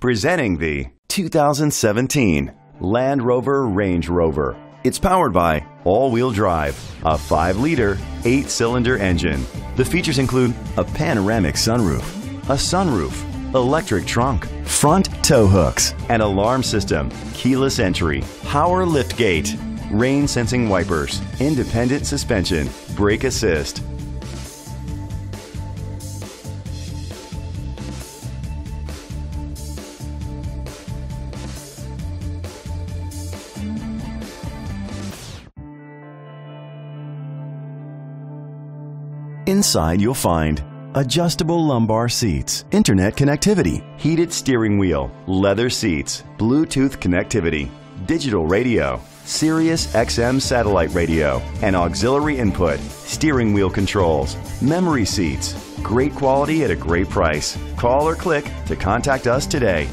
Presenting the 2017 Land Rover Range Rover. It's powered by all-wheel drive, a 5-liter, 8-cylinder engine. The features include a panoramic sunroof, a sunroof, electric trunk, front tow hooks, an alarm system, keyless entry, power lift gate, rain sensing wipers, independent suspension, brake assist, Inside you'll find adjustable lumbar seats, internet connectivity, heated steering wheel, leather seats, Bluetooth connectivity, digital radio, Sirius XM satellite radio, and auxiliary input, steering wheel controls, memory seats. Great quality at a great price. Call or click to contact us today.